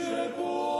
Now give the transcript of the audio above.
Krzyże Boże.